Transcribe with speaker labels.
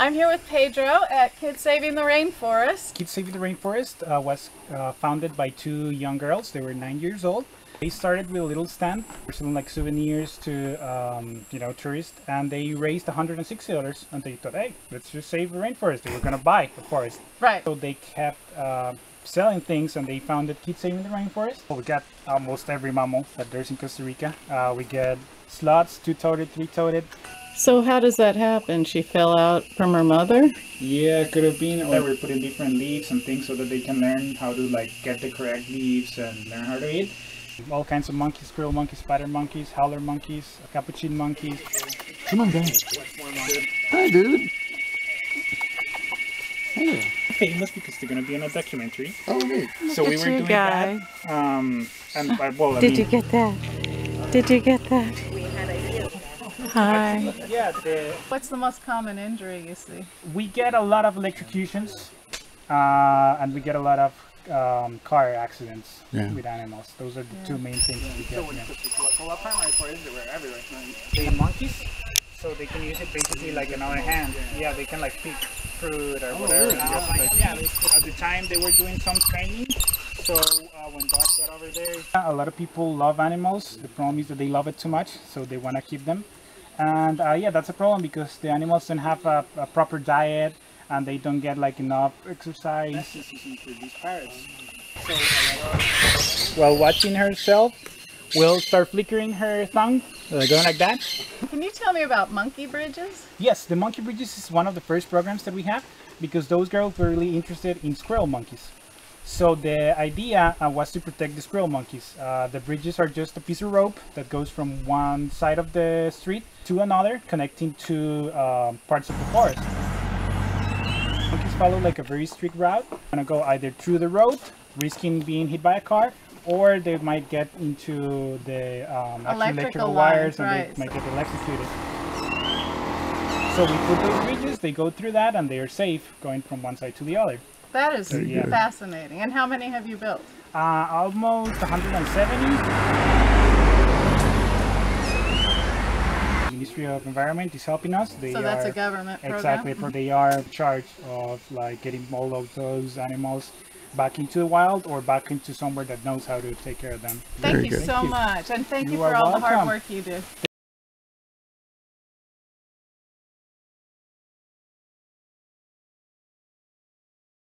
Speaker 1: I'm here with Pedro at Kids Saving the Rainforest.
Speaker 2: Kids Saving the Rainforest uh, was uh, founded by two young girls. They were nine years old. They started with a little stand, selling like souvenirs to um, you know tourists, and they raised $160. And they thought, hey, let's just save the rainforest. They were gonna buy the forest.
Speaker 1: Right.
Speaker 2: So they kept uh, selling things, and they founded Kids Saving the Rainforest. We got almost every mammal that there's in Costa Rica. Uh, we get sloths, two-toed, three-toed.
Speaker 1: So how does that happen? She fell out from her mother?
Speaker 2: Yeah, it could have been, or we're putting different leaves and things so that they can learn how to like get the correct leaves and learn how to eat. All kinds of monkeys, squirrel monkeys, spider monkeys, howler monkeys, capuchin monkeys. Come on, guys.
Speaker 3: Hi, dude. Hey.
Speaker 2: Famous because they're gonna be in a documentary.
Speaker 3: Oh, neat.
Speaker 2: so we were
Speaker 1: you,
Speaker 2: doing
Speaker 1: guy.
Speaker 2: that. Um, and uh, well, I
Speaker 1: Did
Speaker 2: mean,
Speaker 1: you get that? Did you get that? Hi.
Speaker 2: yeah, the,
Speaker 1: What's the most common injury you see?
Speaker 2: we get a lot of electrocutions, uh, and we get a lot of um, car accidents
Speaker 3: Yeah.
Speaker 2: with animals. Those are the two main things that we get. yeah.
Speaker 4: The
Speaker 2: the monkeys, so they can use it basically like another hand. Yeah, they can like pick fruit or whatever. and just, like, yeah, they- at the time they were doing some training. So uh, when Dad got over there, a lot of people love animals. The problem is that they love it too much, so they want to keep them. And uh, yeah, that's a problem because the animals don't have a, a proper diet and they don't get like enough exercise. these. While watching herself, will start flickering her tongue, uh, going like that.
Speaker 1: Can you tell me about monkey bridges?
Speaker 2: Yes, the Monkey Bridges is one of the first programs that we have because those girls were really interested in squirrel monkeys. So the idea uh, was to protect the squirrel monkeys. Uh, the bridges are just a piece of rope that goes from one side of the street to another, connecting to uh, parts of the forest. Monkeys follow like a very strict route. Gonna go either through the road, risking being hit by a car, or they might get into the um,
Speaker 1: Electrical
Speaker 2: electrical wires and
Speaker 1: right.
Speaker 2: they might get electrocuted. So we put those bridges, they go through that, and they are safe going from one side to the other.
Speaker 1: That is
Speaker 3: Very
Speaker 2: good.
Speaker 1: fascinating. And how many have you built?
Speaker 2: Uh, almost 170. Ministry of Environment is helping us. They
Speaker 1: So that's
Speaker 2: are
Speaker 1: a government program?
Speaker 2: exactly for they are in charge of like getting all of those animals back into the wild or back into somewhere that knows how to take care of them.
Speaker 1: Thank
Speaker 3: Very
Speaker 1: you
Speaker 3: good.
Speaker 1: so
Speaker 2: Thank you.
Speaker 1: much. And thank you,
Speaker 2: You
Speaker 1: for
Speaker 2: are
Speaker 1: all the hard work you do.